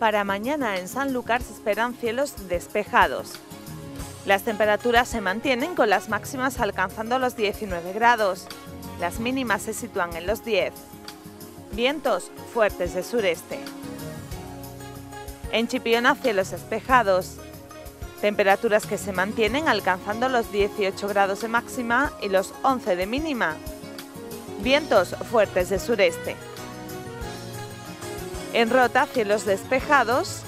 Para mañana en Sanlúcar se esperan cielos despejados. Las temperaturas se mantienen con las máximas alcanzando los 19 grados. Las mínimas se sitúan en los 10. Vientos fuertes de sureste. En Chipiona cielos despejados. Temperaturas que se mantienen alcanzando los 18 grados de máxima y los 11 de mínima. Vientos fuertes de sureste. En Rota, cielos despejados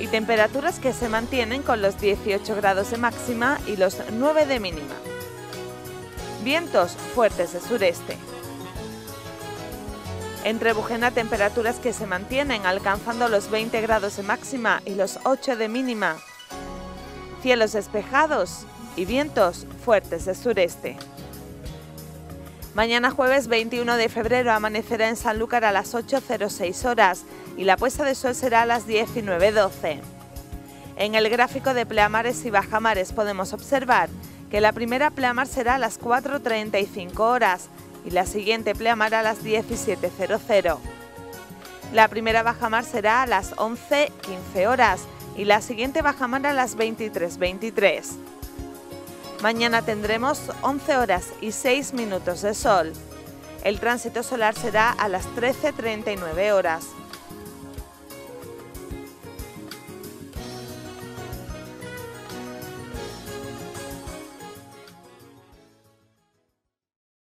y temperaturas que se mantienen con los 18 grados de máxima y los 9 de mínima. Vientos fuertes de sureste. En Trebujena, temperaturas que se mantienen alcanzando los 20 grados de máxima y los 8 de mínima. Cielos despejados y vientos fuertes de sureste. Mañana jueves 21 de febrero amanecerá en Sanlúcar a las 8.06 horas y la puesta de sol será a las 19.12. En el gráfico de pleamares y bajamares podemos observar que la primera pleamar será a las 4.35 horas y la siguiente pleamar a las 17.00. La primera bajamar será a las 11.15 horas y la siguiente bajamar a las 23.23. Mañana tendremos 11 horas y 6 minutos de sol. El tránsito solar será a las 13.39 horas.